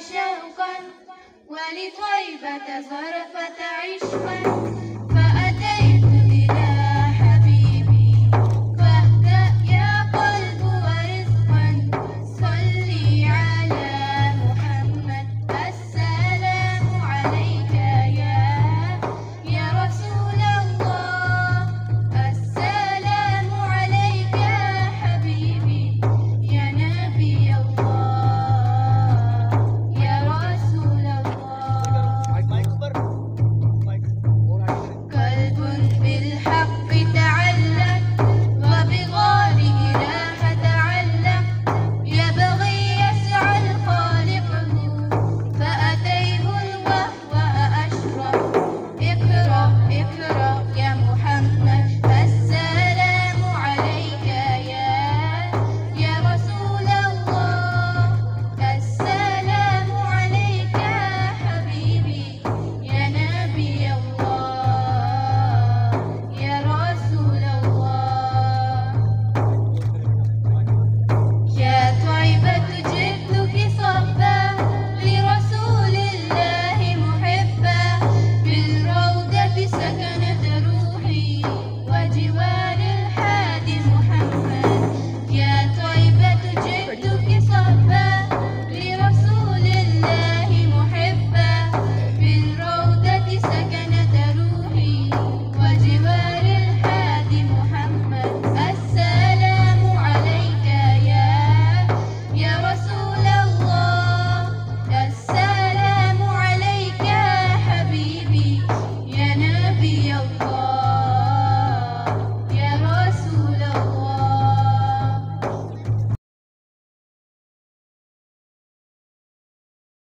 شوقا ولطيبة زرفة عشقا.